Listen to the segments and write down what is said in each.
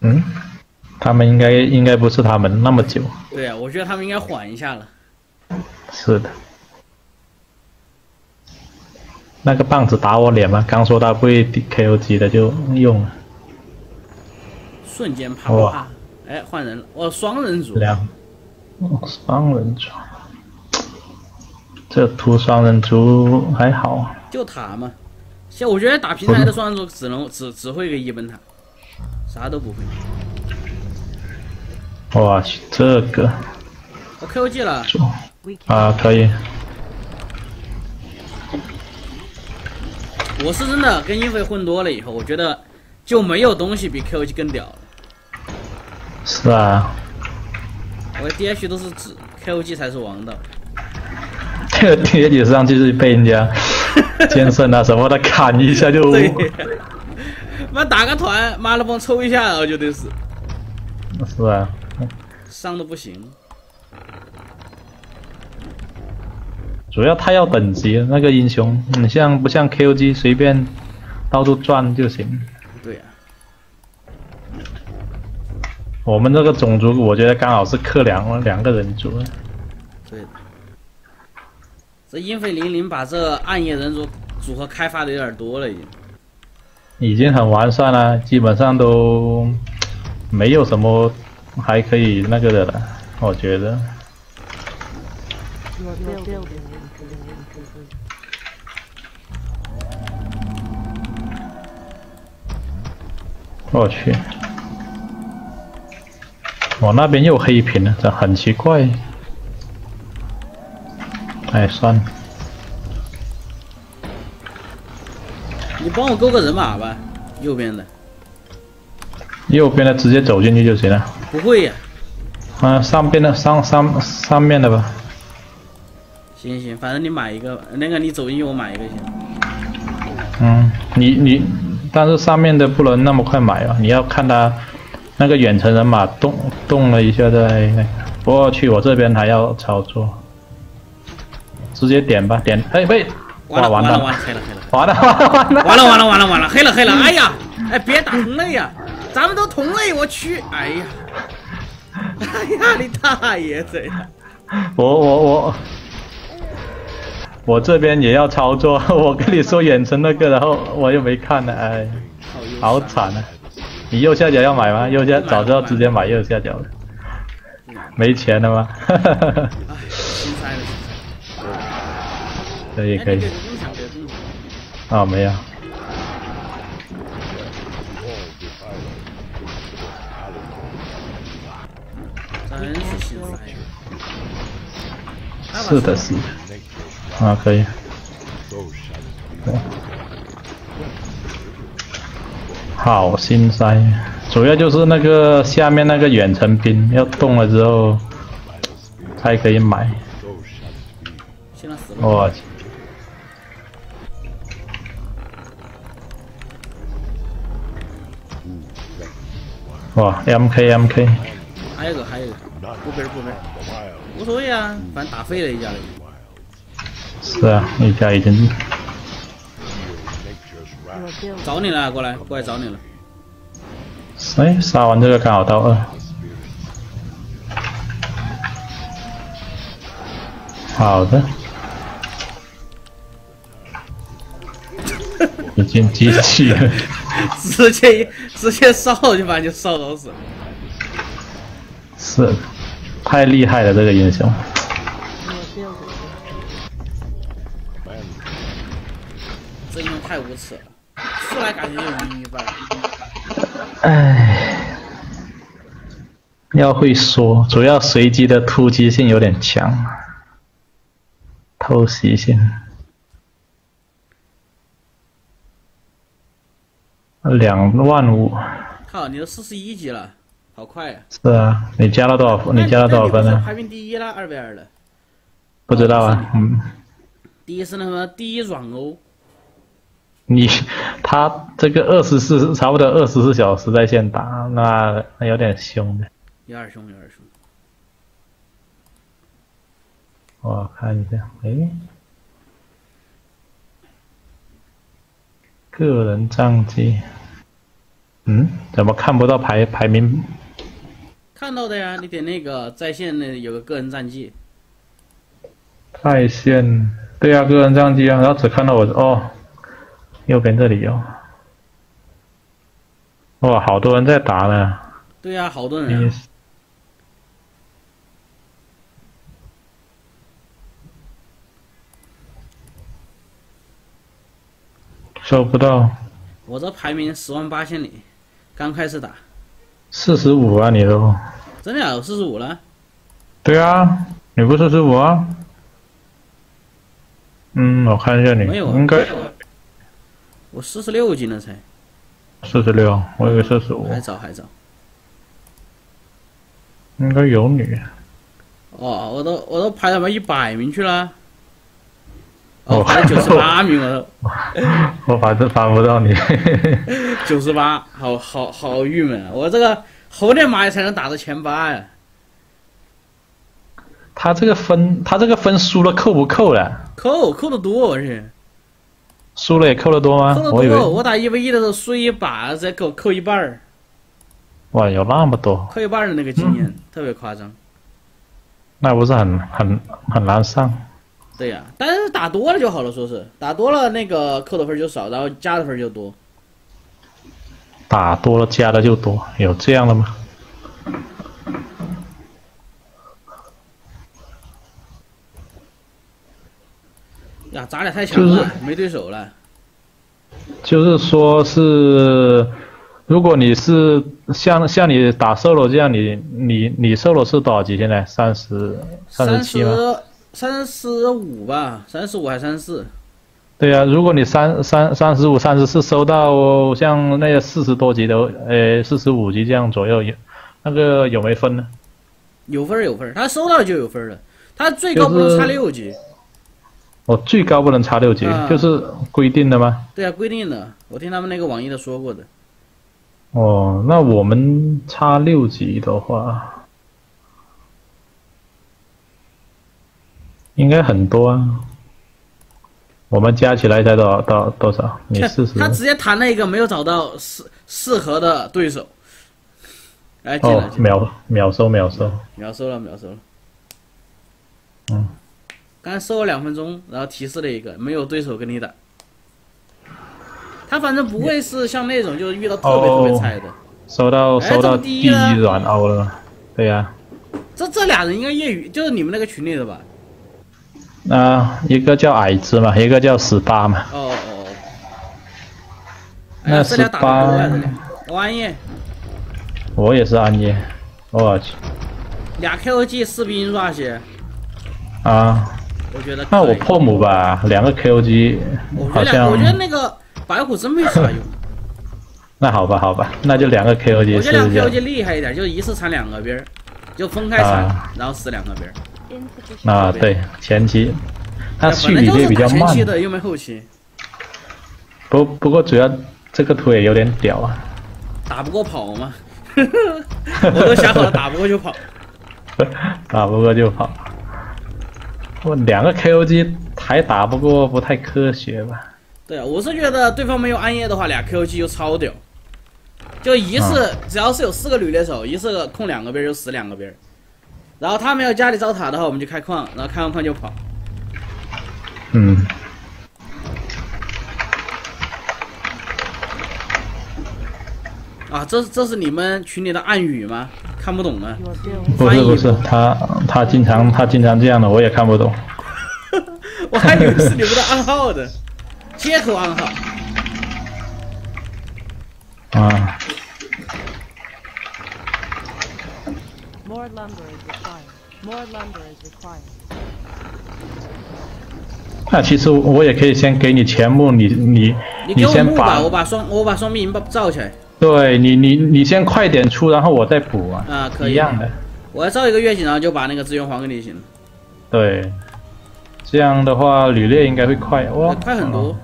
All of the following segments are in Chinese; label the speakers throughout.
Speaker 1: 嗯，他们应该应该不是他们那么久。
Speaker 2: 对呀、我觉得他们应该缓一下了。
Speaker 1: 是的。那个棒子打我脸吗？刚说他不会 KOG 的就用了
Speaker 2: 瞬间啪啪啪
Speaker 1: 哇，
Speaker 2: 哎，换人了，哦，双人组，
Speaker 1: 两哦双人组，这图双人组还好啊。
Speaker 2: 就塔嘛。像我觉得打平台的双人组只能只只会个一本塔，啥都不会。
Speaker 1: 我去，这个
Speaker 2: 我 KOG 了，
Speaker 1: 啊可以，
Speaker 2: 我是真的跟英菲混多了以后，我觉得就没有东西比 KOG 更屌了。
Speaker 1: 是啊，
Speaker 2: 我的 DH 都是纸，KOG 才是王道。
Speaker 1: 这个贴纸上就是被人家剑圣啊什么的砍一下就，
Speaker 2: 对，妈打个团，妈的帮抽一下，然后就得死，
Speaker 1: 是啊，
Speaker 2: 伤的不行。
Speaker 1: 主要他要等级那个英雄，你像不像 KOG 随便到处转就行。
Speaker 2: 对呀、
Speaker 1: 我们这个种族，我觉得刚好是克两两个人族，
Speaker 2: 对的。这英菲零零把这暗夜人族组合开发的有点多了，已经。
Speaker 1: 已经很完善了，基本上都没有什么还可以那个的了，我觉得。我去，我那边又黑屏了，这很奇怪。哎，算了，
Speaker 2: 你帮我勾个人马吧，右边的。
Speaker 1: 右边的直接走进去就行了。
Speaker 2: 不会呀、
Speaker 1: 啊，上边的上上上面的吧。
Speaker 2: 行行，反正你买一个，那个你走进去我买一个行。
Speaker 1: 嗯，你你，但是上面的不能那么快买啊，你要看他那个远程人马动动了一下再那个。我去，我这边还要操作，直接点吧，点，哎喂，
Speaker 2: 完了
Speaker 1: 完
Speaker 2: 了完了，黑了黑了。
Speaker 1: 完了完了
Speaker 2: 完了完了完了完了，黑了黑了！哎呀，哎，别打同类呀，咱们都同类，我去！哎呀，哎呀，你大爷这样！
Speaker 1: 我我我我这边也要操作，我跟你说远程那个，然后我又没看呢，哎，
Speaker 2: 好
Speaker 1: 惨啊！你右下角要买吗？右下早知道直接买右下角了，没钱了吗？可以可以。啊，没有。
Speaker 2: 真是心塞。
Speaker 1: 是的，是的。啊，可以。对好心塞，主要就是那个下面那个远程兵要动了之后才可以买。我去，哇，MK MK，
Speaker 2: 还有一个，还有一个，不背不背，无所谓啊，反正打废了一家了。
Speaker 1: 是啊，一家已经
Speaker 2: 找你了，过来，过来找你了。
Speaker 1: 哎，杀完这个刚好到二。好的。已经机器了，
Speaker 2: 直接直接烧就把你就烧到死。
Speaker 1: 是，太厉害了这个英雄。
Speaker 2: 这英雄太无耻了，出来感觉就晕一半。
Speaker 1: 唉，要会说，主要随机的突击性有点强，偷袭性。两万五，
Speaker 2: 靠，你都四十一级了，好快呀、
Speaker 1: 是啊，你加了多少分？你加了多少分呢？
Speaker 2: 排名第一了，二百二了。
Speaker 1: 不知道啊，嗯，
Speaker 2: 第一是那么第一软欧，
Speaker 1: 你他这个二十四差不多二十四小时在线打，那那有点凶的。
Speaker 2: 有点凶，有点凶。
Speaker 1: 我看一下，诶，个人战绩，嗯，怎么看不到排排名？
Speaker 2: 看到的呀，你点那个在线那有个个人战绩，
Speaker 1: 在线，对啊，个人战绩啊，然后只看到我哦，右边这里有。哇，好多人在打呢。
Speaker 2: 对呀、好多人、啊。
Speaker 1: 收不到，
Speaker 2: 我这排名十万八千里，刚开始打，
Speaker 1: 四十五啊，你都。
Speaker 2: 真的有四十五了。
Speaker 1: 对啊，你不四十五啊？嗯，我看一下你，
Speaker 2: 没有啊
Speaker 1: 应该
Speaker 2: 我四十六斤了才，
Speaker 1: 四十六，我以为四十五，
Speaker 2: 还早还早。
Speaker 1: 应该有你。
Speaker 2: 哦，我都我都排到一百名去了。哦，
Speaker 1: 哦
Speaker 2: 排九十八名，我 都
Speaker 1: 我反正翻不到你。
Speaker 2: 九十八，好好好郁闷啊！我这个猴年马月才能打到前八呀。
Speaker 1: 他这个分，他这个分输了扣不扣了？
Speaker 2: 扣扣的多，我是
Speaker 1: 输了也扣的多吗
Speaker 2: 扣？的
Speaker 1: 我以为
Speaker 2: 多。我打一 v 一的时候输一把，直接给我扣一半儿，
Speaker 1: 哇，有那么多，
Speaker 2: 扣一半的那个经
Speaker 1: 嗯
Speaker 2: 验，特别夸张。
Speaker 1: 那不是很很很难上？
Speaker 2: 对呀、但是打多了就好了，说是打多了那个扣的分就少，然后加的分就多。
Speaker 1: 打多了加的就多，有这样的吗？
Speaker 2: 呀，咱俩太强了，没对手了。
Speaker 1: 就是说是，如果你是像像你打 solo 这样，你你你 solo 是多少级？现在三十三十七吗？
Speaker 2: 三十五吧，三十五还三十四。
Speaker 1: 对呀、如果你三三三十五、三十四收到像那个四十多级的，呃，四十五级这样左右有，那个有没分呢？
Speaker 2: 有分儿有分儿，他收到就有分儿了，他最高不能差六级。
Speaker 1: 哦，最高不能差六级，
Speaker 2: 啊
Speaker 1: 就是规定的吗？
Speaker 2: 对啊，规定的，我听他们那个网易的说过的。
Speaker 1: 哦，那我们差六级的话，应该很多啊。我们加起来才多少到多少？你试试
Speaker 2: 他直接弹了一个没有找到适适合的对手。哎，进了
Speaker 1: 哦，秒秒收秒收。
Speaker 2: 秒收了秒收了。
Speaker 1: 嗯，
Speaker 2: 刚才收了两分钟，然后提示了一个没有对手跟你打。他反正不会是像那种就是遇到特别特别菜的。
Speaker 1: 收到
Speaker 2: 哎
Speaker 1: 收到第一
Speaker 2: 啊
Speaker 1: 软凹了吗？对呀、
Speaker 2: 这这俩人应该业余，就是你们那个群里的吧？
Speaker 1: 啊，一个叫矮子嘛，一个叫十八嘛。
Speaker 2: 哦哦哦。
Speaker 1: 那
Speaker 2: 这俩打得多呀
Speaker 1: ，18
Speaker 2: 这俩。我安逸，
Speaker 1: 我也是安夜，我去
Speaker 2: 俩 KOG 士兵 rush，
Speaker 1: 啊，
Speaker 2: 我觉得。
Speaker 1: 那我破母吧，两个 KOG 好
Speaker 2: 我觉得俩，
Speaker 1: 像
Speaker 2: 我觉得那个白虎真没啥用。
Speaker 1: 那好吧好吧，那就两个 KOG
Speaker 2: 我觉得两个
Speaker 1: 试一下
Speaker 2: KOG 厉害一点，就一次铲两个兵儿，就分开铲，
Speaker 1: 啊
Speaker 2: 然后死两个兵.
Speaker 1: 啊，对，前期它
Speaker 2: 哎
Speaker 1: 续理
Speaker 2: 本来就是打
Speaker 1: 也比较慢
Speaker 2: 前期，的，又没后期，
Speaker 1: 不不过主要这个图也有点屌啊，
Speaker 2: 打不过跑嘛。我都想好了，打不过就跑。
Speaker 1: 打不过就跑。我两个 KOG 还打不过，不太科学吧？
Speaker 2: 对啊，我是觉得对方没有暗夜的话，俩 KOG 就超屌。就一次，
Speaker 1: 啊
Speaker 2: 只要是有四个女猎手，一次控两个兵就死两个兵儿。然后他们要家里造塔的话，我们就开矿，然后开完矿就跑。
Speaker 1: 嗯，
Speaker 2: 啊，这这是你们群里的暗语吗？看不懂啊。
Speaker 1: 不是不是，他他经常他经常这样的，我也看不懂。
Speaker 2: 我还以为是你们的暗号的，接头暗号。
Speaker 1: 啊，
Speaker 3: more lumber is required. More lumber is required.
Speaker 1: 那其实我也可以先给你钱木，你你
Speaker 2: 你
Speaker 1: 先把
Speaker 2: 我把双我把双臂营把造起来。
Speaker 1: 对你你你先快点出，然后我再补啊，
Speaker 2: 啊可以
Speaker 1: 一样的，
Speaker 2: 我要造一个月景，然后就把那个资源还给你就行了，
Speaker 1: 对，这样的话履历应该会快哇，
Speaker 2: 快很多。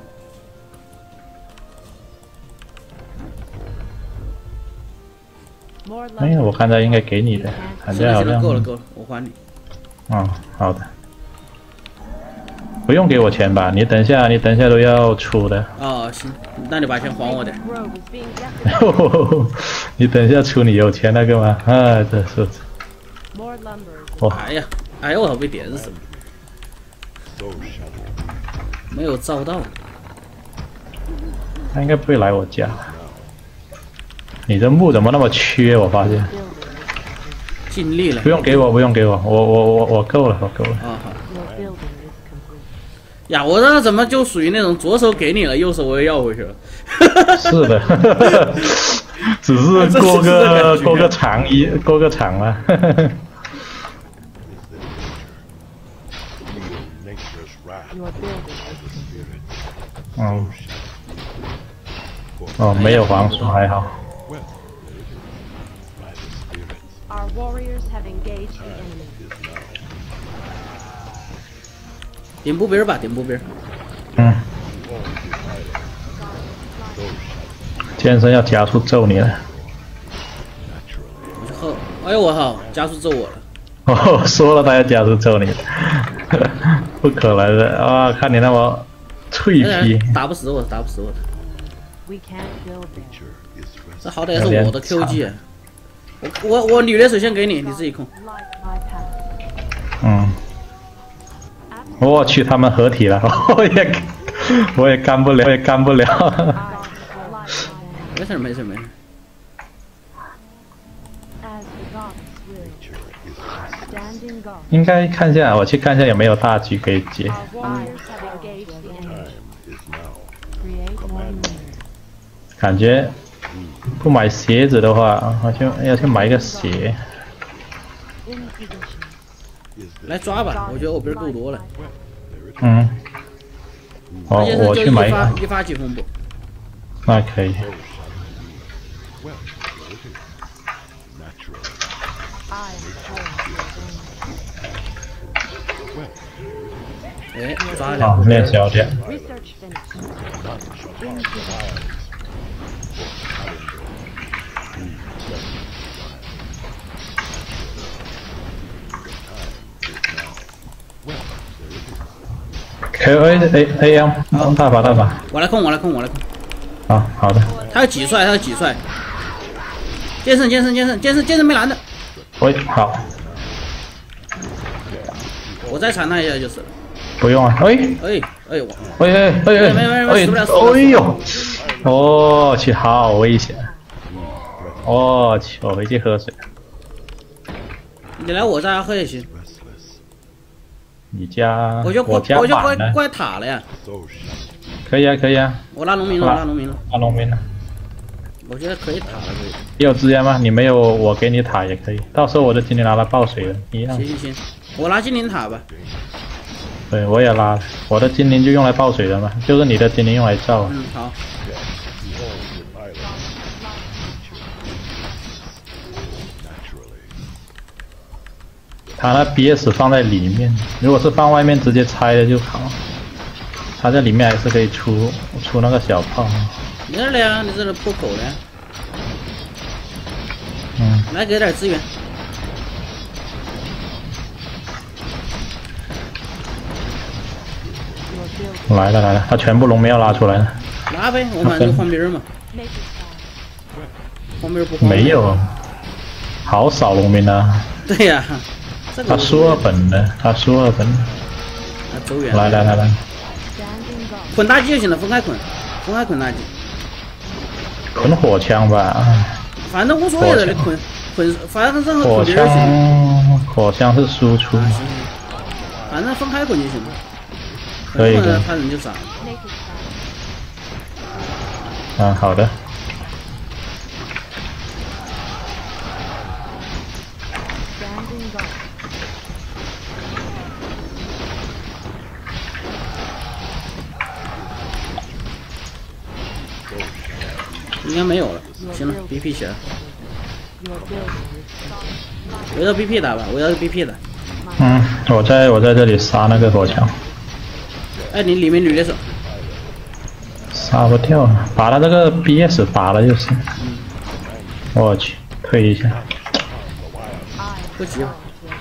Speaker 1: 哎呀，我.看他应该给你的，感
Speaker 2: 是的，是的，
Speaker 1: 觉好像
Speaker 2: 够了够了，我还你。
Speaker 1: 嗯，好的。不用给我钱吧？你等一下，你等一下都要出的。
Speaker 2: 哦，行，那你把钱还我点。
Speaker 3: Grove is being deactivated.
Speaker 1: 你等一下出你有钱那个吗？啊，这是我
Speaker 2: 哎呀，哎呦我操，被点死了，没有照到。
Speaker 1: 他应该不会来我家。你这木怎么那么缺？我发现。
Speaker 2: 尽力了
Speaker 1: 不。用给我，不用给我，我我我我够了，我够了。
Speaker 2: 啊好。呀，我这怎么就属于那种左手给你了，右手我又要回去了？
Speaker 1: 是的，只是过
Speaker 2: 个
Speaker 1: 过个场一过个场了。嗯，哦，没有黄鼠还好。
Speaker 4: warriorshaveengaged
Speaker 2: 点步兵吧点步兵
Speaker 1: 嗯。剑圣要加速揍你了。
Speaker 2: 我去哎呦我操加速揍我了。
Speaker 1: 哦说了他要加速揍你。不可能的。啊看你那么脆皮。
Speaker 2: 打不死我打不死我。这好歹是我的 qg 我我女的首先给你，你自己控。
Speaker 1: 嗯。我去，他们合体了，我也我也干不了，我也干不了。
Speaker 2: 没事没事没事。
Speaker 1: 应该看一下，我去看一下有没有大局可以接。感觉不买鞋子的话，好像要去买一个鞋。
Speaker 2: 来抓吧，我觉得我兵够多了。
Speaker 1: 嗯，哦，
Speaker 2: 关键是就一
Speaker 1: 我去买一个，
Speaker 2: 发一发疾风步。
Speaker 1: 那可以。
Speaker 2: 哎，抓了
Speaker 1: 好
Speaker 2: 两，个。
Speaker 1: 练小点。K A A A M，大把大把。
Speaker 2: 我来控，我来控，我来控。
Speaker 1: 好好的，
Speaker 2: 他有几帅？他有几帅？剑圣，剑圣，剑圣，剑圣，剑圣没蓝的，
Speaker 1: 喂，好，
Speaker 2: 我再铲他一下就是了。
Speaker 1: 不用啊。哎，
Speaker 2: 哎哎我，
Speaker 1: 哎，哎哎哎
Speaker 2: 没没没
Speaker 1: 哎
Speaker 2: 死不了死不了
Speaker 1: 哎呦，我去，好危险。我去，我回去喝水。
Speaker 2: 你来我这喝也行。
Speaker 1: 你家，
Speaker 2: 我就
Speaker 1: 我家
Speaker 2: 我就怪怪塔了呀。
Speaker 1: 可以啊，可以啊。
Speaker 2: 我拉农民了，我拉农民了。
Speaker 1: 拉农民了。
Speaker 2: 我觉得可以塔了，可以。
Speaker 1: 你有资源吗？你没有，我给你塔也可以。到时候我的精灵拿来爆水了，一样
Speaker 2: 行。行行，我拉精灵塔吧。
Speaker 1: 对，我也拉了，我的精灵就用来爆水的嘛，就是你的精灵用来造。
Speaker 2: 嗯，好。
Speaker 1: 它那 BS 放在里面，如果是放外面直接拆了就好。它在里面还是可以出出那个小炮。
Speaker 2: 没事了呀，你这是破口了呀。
Speaker 1: 嗯，
Speaker 2: 来给点资源。
Speaker 1: 来了来了，他全部龙没要拉出来了。
Speaker 2: 拉呗，我反正就换兵嘛.换兵不换。
Speaker 1: 没。有，好少农民啊！
Speaker 2: 对呀，这个
Speaker 1: 他输二本的，他输二本的。
Speaker 2: 啊，走远。
Speaker 1: 来来来来.
Speaker 2: 捆大鸡就行了，分开捆，分开捆大鸡，
Speaker 1: 捆火枪吧，
Speaker 2: 反正无所谓的，你捆捆，反正任何
Speaker 1: 火。枪，火枪是输出。
Speaker 2: 反正分开捆就行了。
Speaker 1: 可以可以
Speaker 2: 他人就傻了。
Speaker 3: Make it fast.
Speaker 1: 嗯，好的。
Speaker 2: 该没有了。行了，BP 起来
Speaker 3: ，Your building is
Speaker 2: 围着 BP 打吧，围着 BP 打。
Speaker 1: 嗯，我在我在这里杀那个火墙，
Speaker 2: 哎，你里面女猎手，
Speaker 1: 杀不掉，把他这个 BS 打了就行。我去，退一下。
Speaker 2: 不急，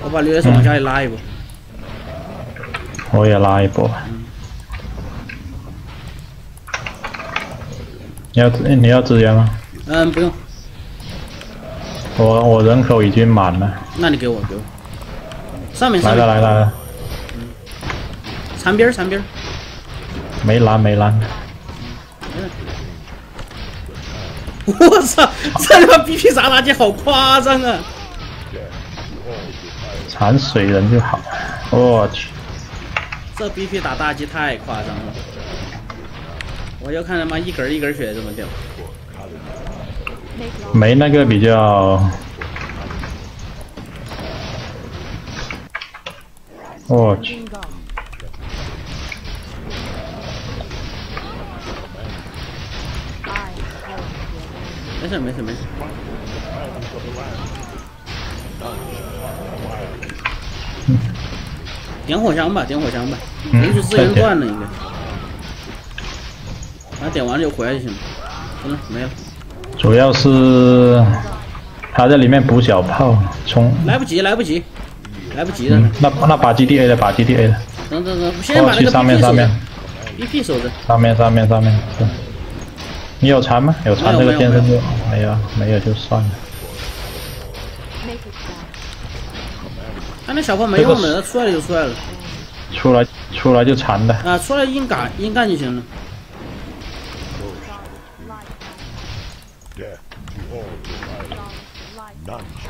Speaker 2: 我把女猎手往家里拉一波。
Speaker 1: 我也拉一波。
Speaker 2: 嗯
Speaker 1: 你要支你要支援吗？
Speaker 2: 嗯，不用，
Speaker 1: 我我人口已经满了，
Speaker 2: 那你给我给我。上面
Speaker 1: 来了
Speaker 2: 上面
Speaker 1: 来了来了，
Speaker 2: 残兵儿残兵儿，
Speaker 1: 没蓝没蓝，
Speaker 2: 我操！这他妈 BP 砸垃圾好夸张啊！
Speaker 1: 残水人就好。我去，
Speaker 2: 这 BP 打大鸡太夸张了。我要看他妈一根一根血怎么掉。
Speaker 1: 没那个比较。我去.
Speaker 2: 没事没事没事。点火枪吧，点火枪吧，
Speaker 1: 嗯
Speaker 2: 人数资源断了应该。把它点完就回来就行了。行了，没了，
Speaker 1: 主要是他在里面补小炮，冲。
Speaker 2: 来不及来不及，来不及了。
Speaker 1: 嗯，那那把 GDA 的，把 GDA 的，
Speaker 2: 等等等，先把那个
Speaker 1: 我去上面
Speaker 2: BP 守着
Speaker 1: 上面
Speaker 2: ，BP 守着。
Speaker 1: 上面上面上面是。你有残吗？有残这个健身就没有，没有就算了。
Speaker 2: 他那小炮没用的，他出来就出来了。
Speaker 1: 出来出来就残的，
Speaker 2: 啊，出来硬干硬干就行了。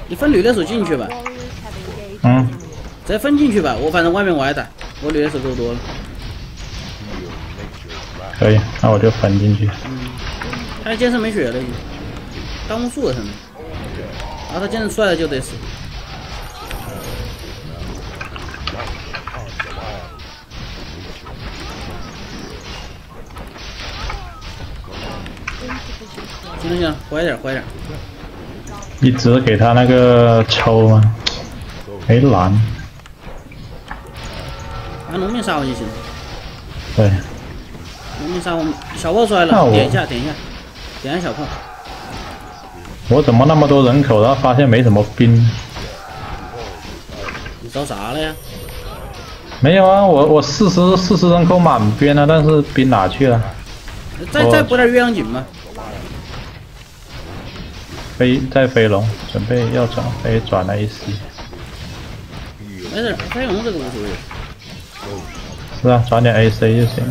Speaker 2: 你分女猎手进去吧
Speaker 1: 嗯，
Speaker 2: 直接分进去吧。我反正外面我还打，我女猎手够多了。
Speaker 1: 可以，那我就分进去。
Speaker 2: 他的剑圣没血了已经，弹幕数了他们。然后他剑圣出来了就得死。行行快点快点。
Speaker 1: 一直给他那个抽吗？没蓝，
Speaker 2: 拿农民杀我就行。
Speaker 1: 对，
Speaker 2: 农民杀我，小炮出来了，点一下点一下，点一下小炮。
Speaker 1: 我怎么那么多人口，然后发现没什么兵？
Speaker 2: 你招啥了呀？
Speaker 1: 没有啊，我我四十四十人口满编了，但是兵哪去了？
Speaker 2: 再再补点月亮井吧。
Speaker 1: 飞在飞龙，准备要转飞转 AC，
Speaker 2: 没事，飞龙这个无所谓。
Speaker 1: 是啊，转点 AC 就行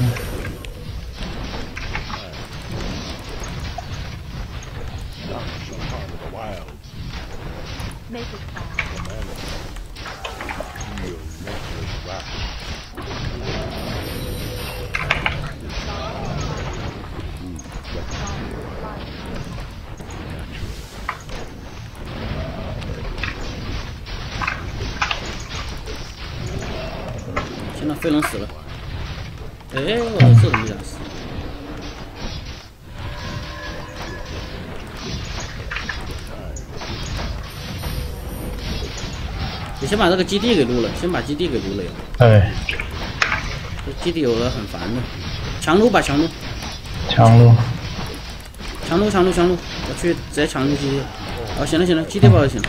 Speaker 2: 这个基地给撸了，先把基地给撸了呀。
Speaker 1: 哎，
Speaker 2: 这基地有的很烦的，强撸吧，强撸，
Speaker 1: 强撸，
Speaker 2: 强撸，强撸，强撸，我去直接强撸基地。哦，行了行了，基地爆就行了。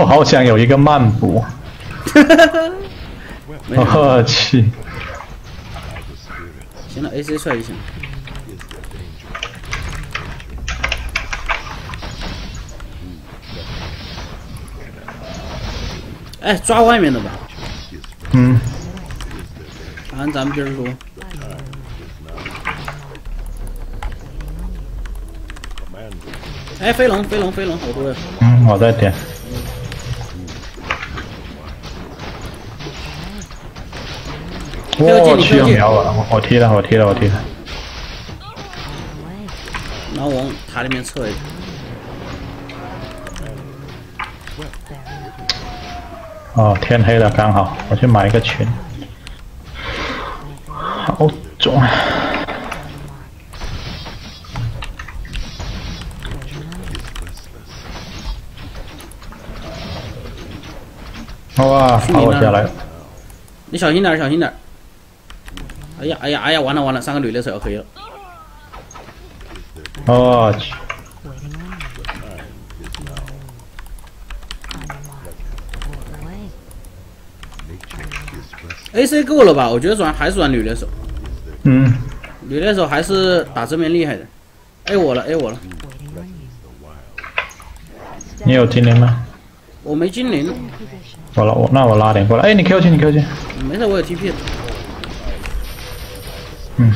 Speaker 1: 我好想有一个慢补，
Speaker 2: 没事，
Speaker 1: 我去，
Speaker 2: 行了，AC 出来就行了。哎，抓外面的吧，
Speaker 1: 嗯，
Speaker 2: 反正咱们这儿撸。
Speaker 4: Commander,
Speaker 2: 哎，飞龙，飞龙，飞龙，好多呀！
Speaker 1: 嗯，我在点。我去，要秒了！我我踢了，我踢了，我踢了。
Speaker 2: 然后往塔里面撤一下。
Speaker 1: 哦，天黑了，刚好，我去买一个群。好重啊！哇，跑我下来了！
Speaker 2: 你小心点儿，小心点儿。哎呀，哎呀，哎呀，完了完了，三个女的手要黑了。
Speaker 1: 我去，
Speaker 2: AC 够了吧？我觉得转还是转女猎手。
Speaker 1: 嗯，
Speaker 2: 女猎手还是打正面厉害的。A 我了，A 我了，
Speaker 1: 你有精灵吗？
Speaker 2: 我没精灵，
Speaker 1: 我了我那我拉点过来。哎，你 Q 去，你 Q 去。
Speaker 2: 没事，我有 TP。
Speaker 1: 嗯。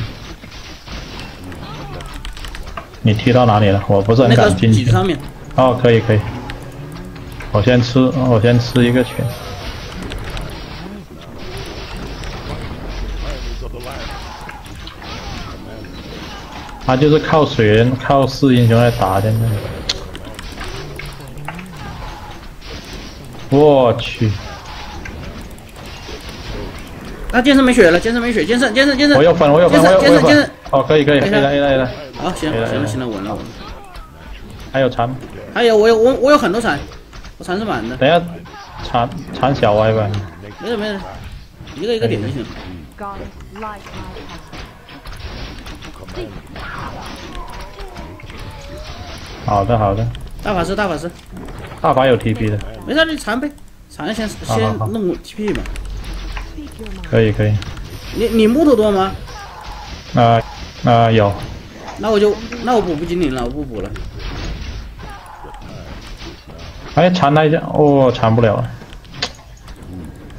Speaker 1: 你踢到哪里了？我不是很
Speaker 2: 那个
Speaker 1: 敢进去。
Speaker 2: 脊上面，
Speaker 1: 哦，可以可以。我先吃，我先吃一个拳。他就是靠水源、靠四英雄来打的那我去，
Speaker 2: 那，剑圣没血了，剑圣没血，剑圣，剑圣，剑圣，
Speaker 1: 我有粉，我有粉，
Speaker 2: 剑
Speaker 1: 我有我有
Speaker 2: 圣剑圣剑圣
Speaker 1: 粉。哦，可以可以，可以了，可以了，可以了。
Speaker 2: 好，行
Speaker 1: 没了
Speaker 2: 行了行了，稳了稳了。
Speaker 1: 还有残，
Speaker 2: 还有我有我我有很多残，我残是满的，
Speaker 1: 等一下残残小歪吧。
Speaker 2: 没事没事，一个一个点就行。
Speaker 1: 好的好的，
Speaker 2: 大法师大法师，
Speaker 1: 大法有 TP 的，
Speaker 2: 没事，你残呗，残先先弄 TP 嘛。
Speaker 3: Speak your mind.
Speaker 1: 可以可以。
Speaker 2: 你你木头多吗？
Speaker 1: 啊啊有，
Speaker 2: 那我就那我补不精灵了，我不补了。
Speaker 1: 哎残他一下，哦残不了了，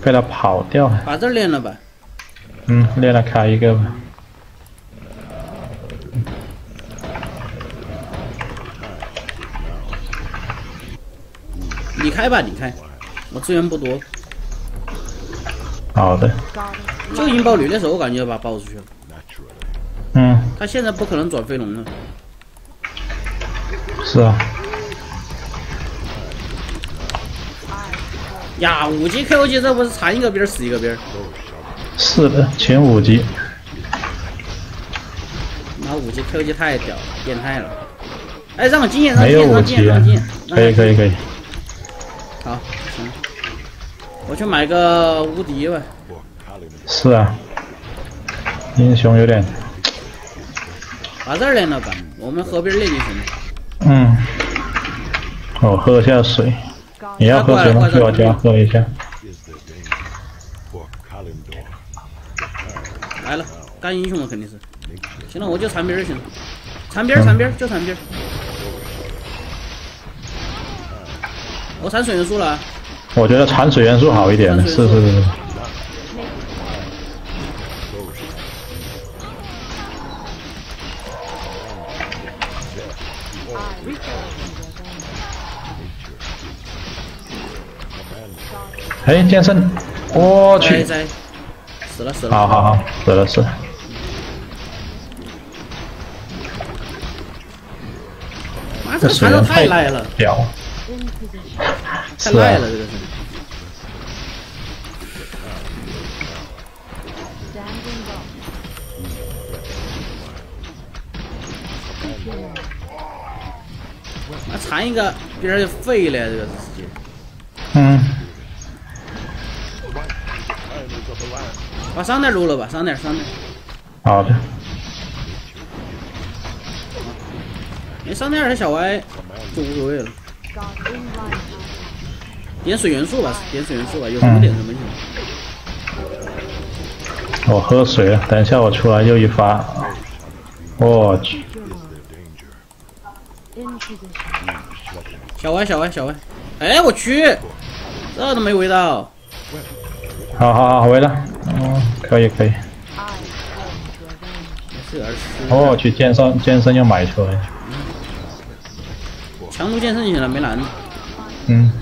Speaker 1: 被他跑掉了。
Speaker 2: 把这练了吧。
Speaker 1: 嗯，练了开一个吧。
Speaker 2: 你开吧，你开，我资源不多，
Speaker 1: 好的
Speaker 2: 就引爆驴那时候我感觉要把它爆出去了。
Speaker 1: 嗯，
Speaker 2: 他现在不可能转飞龙了。
Speaker 1: 是啊，
Speaker 2: 呀，五级 KO 级这不是残一个兵死一个兵？
Speaker 1: 是的，前五级。
Speaker 2: 妈，五级 KO 级太屌了，变态了。哎，让我经验，让我经验，让经验。，
Speaker 1: 可以可以可以。
Speaker 2: 好，行。我去买个无敌吧。
Speaker 1: 是啊，英雄有点，
Speaker 2: 把这儿练了吧，我们河边练就行了。
Speaker 1: 嗯，我喝下水。你要喝水吗？去我家喝一下。
Speaker 2: 来了，干英雄了肯定是。行了，我就残兵儿行了。残兵儿，残兵儿，就残兵我残水元素了啊，
Speaker 1: 我觉得残水元素好一点的，是是是是。哎，剑圣，我去，
Speaker 2: 死了死了。
Speaker 1: 好好好，死了死了。
Speaker 2: 妈，这个残手太赖了，
Speaker 1: 屌.
Speaker 2: 太赖了，这个是。妈残一个，别人就废了，这个直接。
Speaker 1: 嗯.
Speaker 2: 把伤点撸了吧，上点上点。
Speaker 1: 好的，
Speaker 2: 你伤点儿小歪就无所谓了，点水元素吧，点水元素吧，有什么点什么行。
Speaker 1: 我喝水了，等一下我出来又一发。我去.
Speaker 2: 小歪小歪小歪，哎我去，这都没围到。
Speaker 1: 好好好，围了。哦，可以可以。哦，去健身健身又买出来。
Speaker 2: 强弩剑圣行了，没蓝，
Speaker 1: 嗯，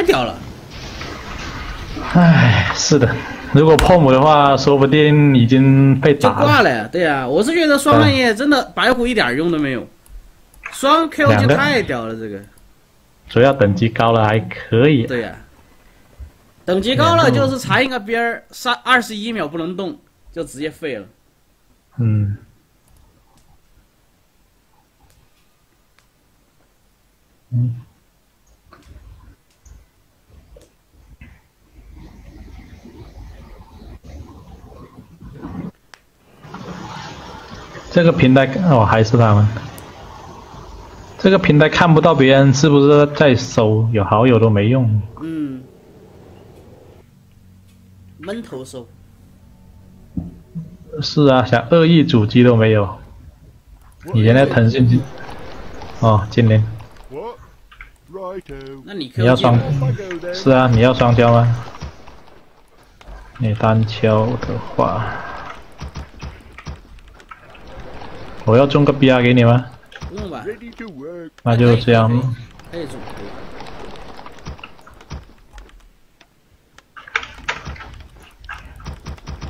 Speaker 2: 太屌了。
Speaker 1: 唉，是的，如果破母的话，说不定已经被打了。
Speaker 2: 挂了呀，对呀、我是觉得双暗夜真的白虎一点用都没有，双 KO 就太屌了，这个，
Speaker 1: 主要等级高了还可以。
Speaker 2: 对呀、等级高了就是缠一个边儿，三二十一秒不能动，就直接废了。
Speaker 1: 嗯，嗯，这个平台哦，还是他们。这个平台看不到别人是不是在搜，有好友都没用。
Speaker 2: 嗯，闷头收。
Speaker 1: 是啊，想恶意主机都没有。你现在腾讯机，哦，精灵，
Speaker 2: 那你
Speaker 1: 你要双.是啊，你要双敲吗？你单敲的话，我要中个 BR 给你吗？
Speaker 2: 不用吧.
Speaker 1: 那就这样。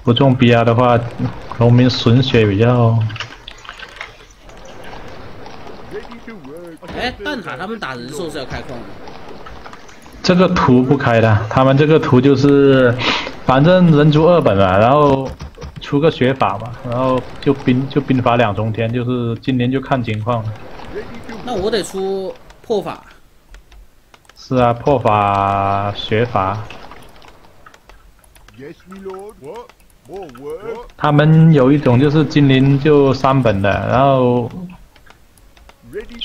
Speaker 1: 不中 BR 的话，农民损血比较。
Speaker 2: 哎，蛋挞他们打人兽是要开矿的。
Speaker 1: 这个图不开的，他们这个图就是，反正人族二本嘛，然后出个学法吧，然后就兵就兵法两重天，就是今年就看情况。
Speaker 2: 那我得出破法，
Speaker 1: 是啊，破法学法
Speaker 4: ，Yes, lord.
Speaker 1: 他们有一种就是精灵就三本的，然后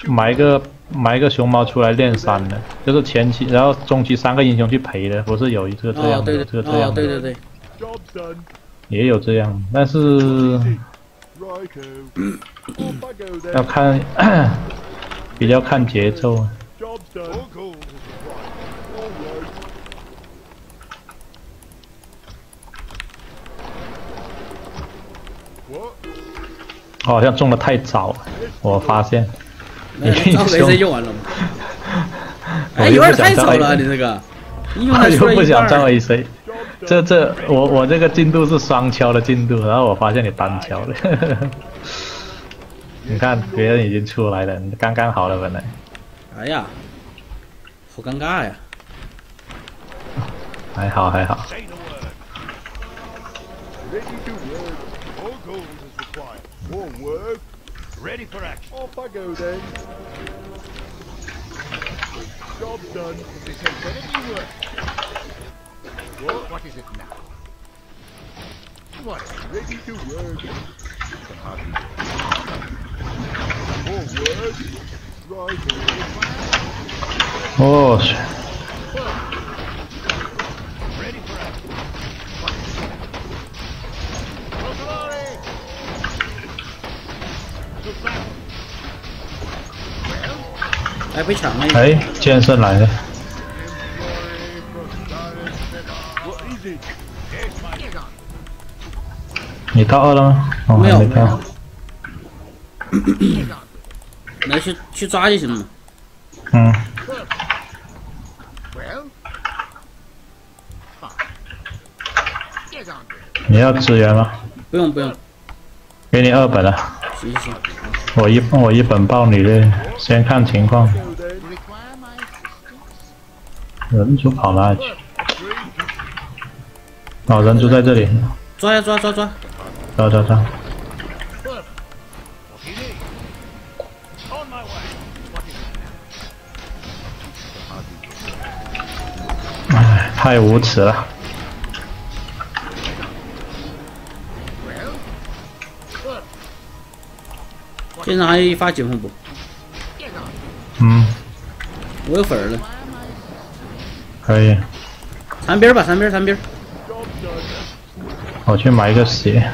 Speaker 1: 买一个买一个熊猫出来练三的，就是前期然后中期三个英雄去陪的，不是有一个这
Speaker 2: 哦
Speaker 1: 样，的，
Speaker 2: 对对，哦
Speaker 1: 这个这样的，
Speaker 2: 对对对
Speaker 4: done.
Speaker 1: 也有这样，但是要看 比较看节奏。
Speaker 4: Right. 我
Speaker 1: 好像中的太早了，我发现。
Speaker 2: 你招雷神用完了吗？
Speaker 1: 我
Speaker 2: 哎，有点太早了你这个，英雄
Speaker 1: 我
Speaker 2: 才出
Speaker 1: 又不想招
Speaker 2: 了一半儿。
Speaker 1: AC，这这我我这个进度是双敲的进度，然后我发现你单敲了。你看别人已经出来了，你刚刚好了本来。
Speaker 2: 哎呀，好尴尬呀！
Speaker 1: 还好还好，
Speaker 4: What? Is it now? What? Ready to work. Right.
Speaker 1: 哦，是
Speaker 4: Ready for action. Glory. Good battle.
Speaker 2: 哎，被抢了！
Speaker 1: 哎，剑圣来了，你到二了吗？哦，
Speaker 2: 没有
Speaker 1: 还没到。
Speaker 2: 来去去抓就行了嘛。
Speaker 1: 嗯你要支援吗？
Speaker 2: 不用不用，
Speaker 1: 给你二本了，
Speaker 2: 行行行，
Speaker 1: 我一我一本爆你的，先看情况。人就跑哪里去？哦，人族在这里，
Speaker 2: 抓呀抓抓抓！
Speaker 1: 找找找。
Speaker 4: On my way.
Speaker 1: 唉，太无耻了。
Speaker 2: 现在还有一发警红不？
Speaker 1: 嗯，
Speaker 2: 我有粉儿了，
Speaker 1: 可以，
Speaker 2: 残边吧，残兵儿残兵儿。
Speaker 4: Job's done.
Speaker 1: 我去买一个
Speaker 4: 鞋。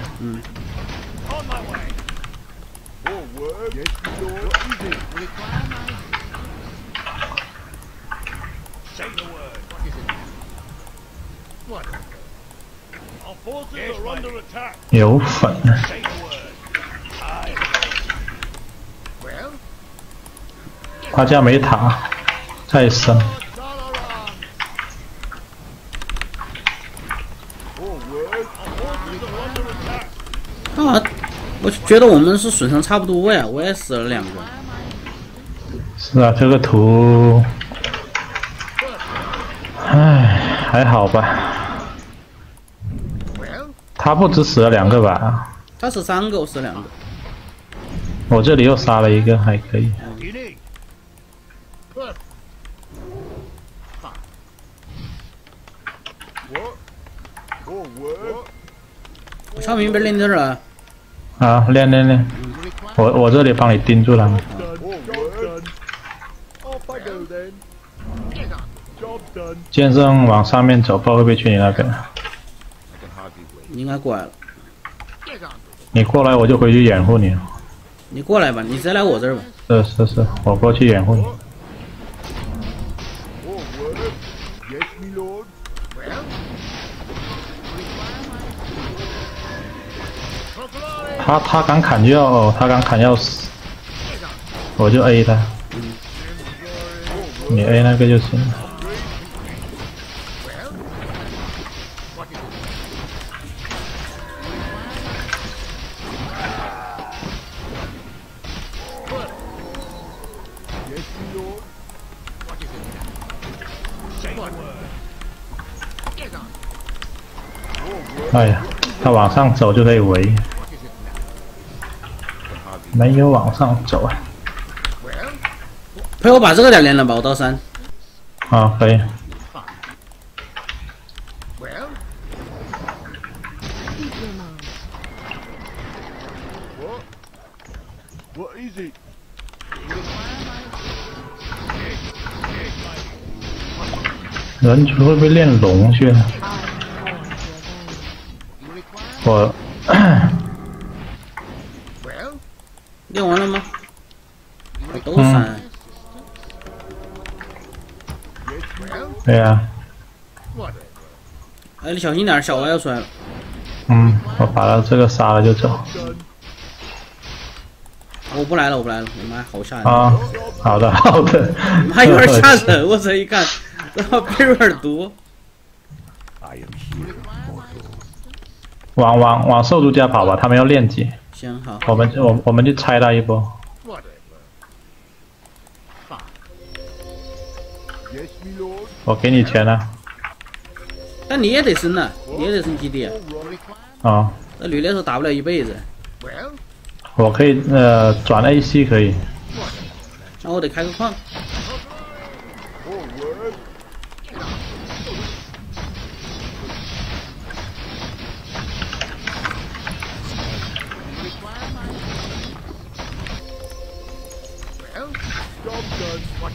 Speaker 1: 有粉。他家没塔太深。
Speaker 2: 觉得我们是损伤差不多呀，我也死了两个。
Speaker 1: 是啊，这个图，唉，还好吧。他不止死了两个吧？
Speaker 2: 他死三个，我死两个。
Speaker 1: 我这里又杀了一个，还可以。
Speaker 2: 我上面边练这儿了，
Speaker 1: 啊，练练练，我我这里帮你盯住他们。
Speaker 4: Done. Job's done. Off I go then. Job's done.
Speaker 1: 剑圣往上面走，不知道会不会去你那边。
Speaker 2: 应该过来了。
Speaker 1: 你过来我就回去掩护你。
Speaker 2: 你过来吧，你直接来我这儿吧。
Speaker 1: 是是是，我过去掩护你。他他敢砍就要，他敢砍要死，我就 A 他，你 A 那个就行了。哎呀！他往上走就可以围?没有往上走啊。
Speaker 2: 陪我把这个点连了吧，我到三。
Speaker 1: 啊，可以。人会不会练龙去了？呀、
Speaker 4: Whatever.
Speaker 2: 哎，你小心点，小歪要出来了。
Speaker 1: 嗯，我把他这个杀了就走。
Speaker 2: 我不来了，我不来了，我妈好吓人，
Speaker 1: 啊，好的 好的。
Speaker 2: 妈有点吓人，我这一看，他妈病有点毒。
Speaker 1: 往往往兽族家跑吧，他们要练级，
Speaker 2: 行好，
Speaker 1: 我们我我们就拆他一波。我给你钱了。
Speaker 2: 但你也得升呐，你也得升基地啊。
Speaker 1: 啊，
Speaker 2: 那女猎手打不了一辈子，
Speaker 1: 我可以呃转 AC 可以。
Speaker 2: 那我得开个矿。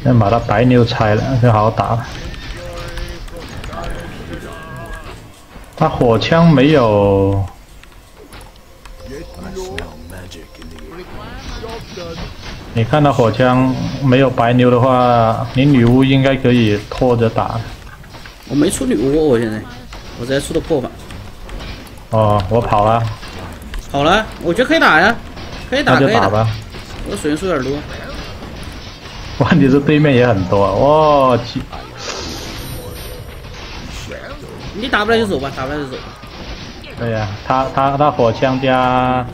Speaker 1: 先把他白牛拆了，就好好打了。他火枪没有.你看到火枪没有白牛的话，你女巫应该可以拖着打。
Speaker 2: 我没出女巫，我现在，我直接出的破法。
Speaker 1: 哦，我跑了，
Speaker 2: 跑了，我觉得可以打呀，可以打。
Speaker 1: 就打吧。
Speaker 2: 我的水元素有点多，
Speaker 1: 问题是对面也很多，我去，
Speaker 2: 你打不了就走吧，打不了就走吧。
Speaker 1: 对呀、他他他火枪加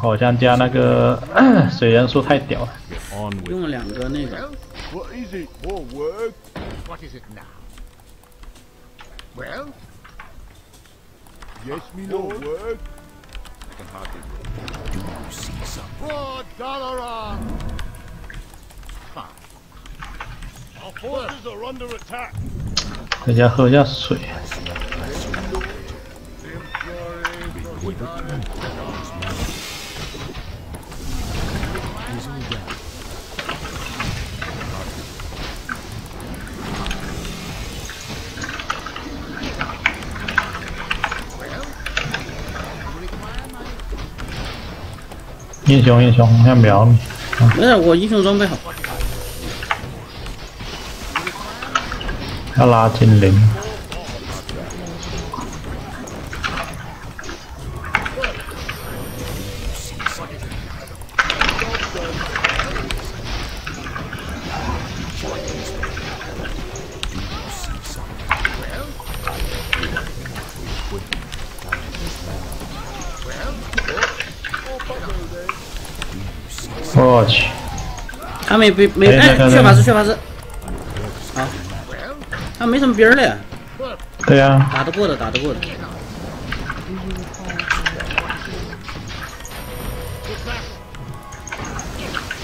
Speaker 1: 火枪加那个 水元素太屌了。
Speaker 2: 用了两个那个，
Speaker 1: 在家喝下水。英雄英雄，想秒你？
Speaker 2: 没事，我英雄装备好。
Speaker 1: 要拉精灵。我去，
Speaker 2: 他没没没哎，
Speaker 1: 哎那个
Speaker 2: 血法师血法师，好，他没什么兵儿了呀，
Speaker 1: 对呀、
Speaker 2: 打得过的打得过的。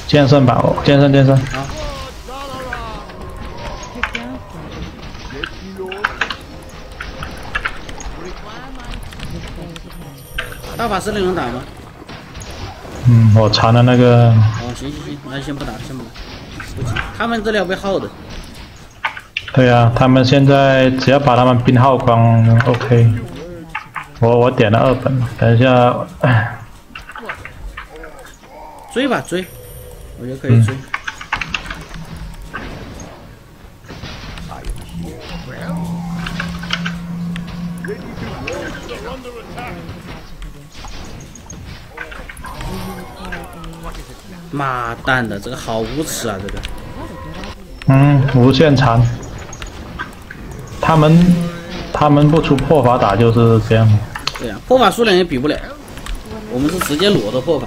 Speaker 1: 剑圣吧，我健身健身。
Speaker 3: Kick down from
Speaker 4: Yes, my lord.
Speaker 2: 大法师那能打吗？
Speaker 1: 嗯，我查了那个，
Speaker 2: 哦，行行行，那先不打，先不打，不急，他们这里要被耗的。
Speaker 1: 对呀、他们现在只要把他们兵耗光，OK。我我点了二本，等一下，
Speaker 2: 追吧追，我觉得可以追。妈蛋的，这个好无耻啊！这个
Speaker 1: 嗯，无限残。他们他们不出破法打就是这样。
Speaker 2: 对呀、破法数量也比不了，我们是直接裸的破法。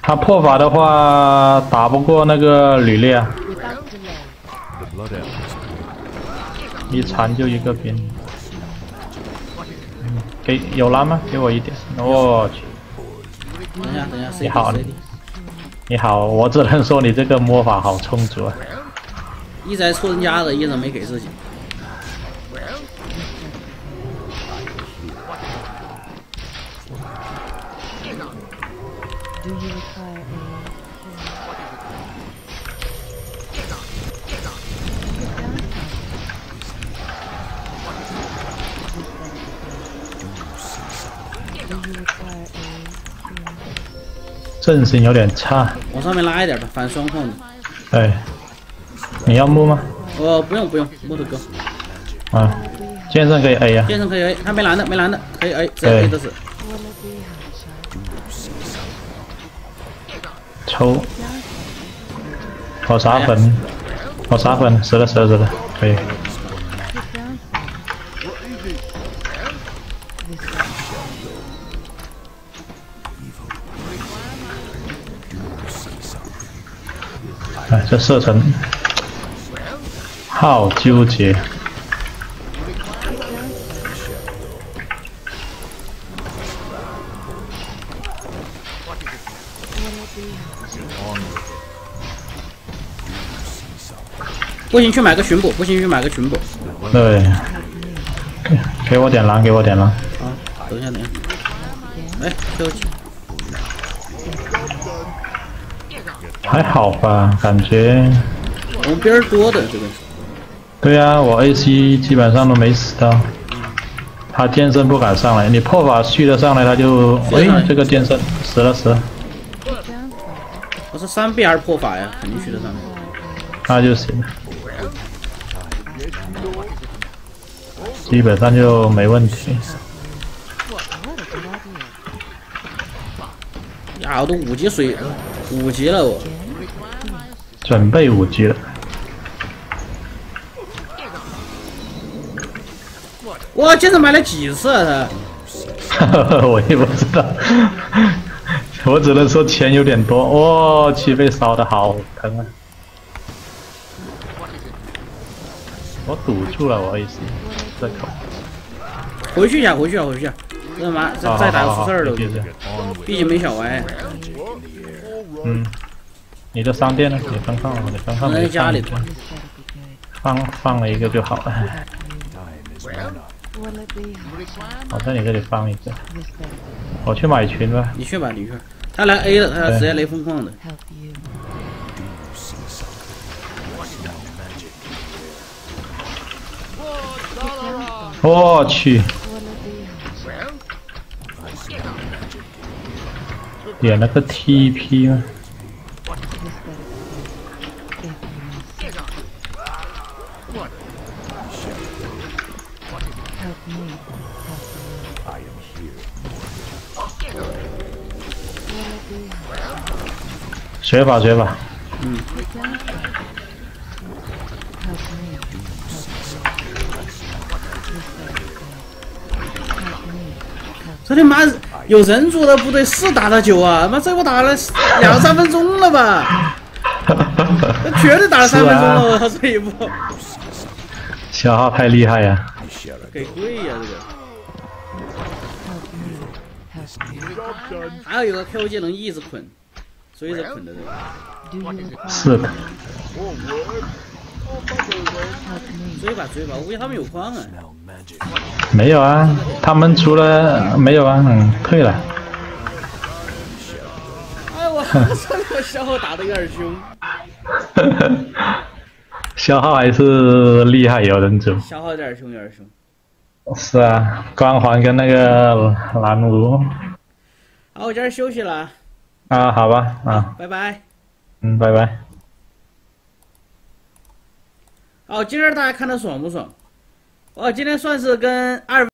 Speaker 1: 他破法的话打不过那个吕烈啊.一残就一个兵。嗯给有蓝吗？给我一点。我去，
Speaker 2: 等一下，等一下
Speaker 1: 你好你好，我只能说你这个魔法好充足啊。
Speaker 2: 一直在抽人家的，一直没给自己。
Speaker 1: 阵型有点差。
Speaker 2: 往上面拉一点吧，反双控的。
Speaker 1: 哎，你要木吗？
Speaker 2: 哦，不用不用，木头哥，
Speaker 1: 啊，剑圣可以 A 啊。
Speaker 2: 剑圣可以 A，他没蓝的，没蓝的，可以 A，只要 A 都是。
Speaker 1: 抽。我啥粉，我啥粉，死了死了死了，可以。这射程好纠结。
Speaker 2: 不行，去买个巡捕，不行去买个巡捕。
Speaker 1: 对，给给我点蓝，给我点蓝。
Speaker 2: 啊，等一下等一下。哎，对不起，
Speaker 1: 还好吧，感觉。
Speaker 2: 我们边儿多的这个。
Speaker 1: 对呀、我 AC 基本上都没死到。他剑圣不敢上来，你破法续了上来，他就哎这个剑圣死了死了，
Speaker 2: 我是三 B 还是破法呀？肯定续得上来。
Speaker 1: 那就行了。基本上就没问题。
Speaker 2: 呀，我都五级水，五级了我。
Speaker 1: 准备五级了，
Speaker 2: 哇，剑圣买了几次啊
Speaker 1: 我也不知道，我只能说钱有点多。哦，去被烧的好疼啊！我堵住了我 AC 这口。
Speaker 2: 回去一下，回去啊，回去啊！这妈这
Speaker 1: 好
Speaker 2: 再打出事儿了，我
Speaker 1: 别这
Speaker 2: 觉得
Speaker 1: 样。
Speaker 2: 毕竟没小歪。
Speaker 1: 嗯，你的商店呢？你放放了，你分放
Speaker 2: 可能
Speaker 1: 没
Speaker 2: 在家里
Speaker 1: 放放放了一个就好了。我在你这里放一个，我去买群吧。
Speaker 2: 你去吧，你去。他来 A 了，他直接雷疯狂的。
Speaker 1: 我去点了个 TP 吗？学法学法
Speaker 3: me?
Speaker 2: 这他妈有人族的部队是打的久啊！妈，这我打了两三分钟了吧？那 绝对打了三分钟了，我操这一波，
Speaker 1: 小号太厉害呀、
Speaker 2: 给贵呀这个。还有一个 Q 技能一直捆，追着捆的这个。
Speaker 3: Do you require
Speaker 1: 是的.
Speaker 4: Oh?
Speaker 2: 追吧追吧，我估计他们有矿啊。
Speaker 1: 没有啊，他们除了没有啊，嗯，退了。
Speaker 2: 哎我操，这个消耗打的有点凶，
Speaker 1: 消耗还是厉害，有人走。
Speaker 2: 消耗有点凶有点凶。
Speaker 1: 是啊，光环跟那个蓝炉
Speaker 2: 好，我今儿休息了，
Speaker 1: 啊，好吧，啊，
Speaker 2: 拜拜。
Speaker 1: 嗯，拜拜。
Speaker 2: 哦，今儿大家看的爽不爽？哦，今天算是跟二。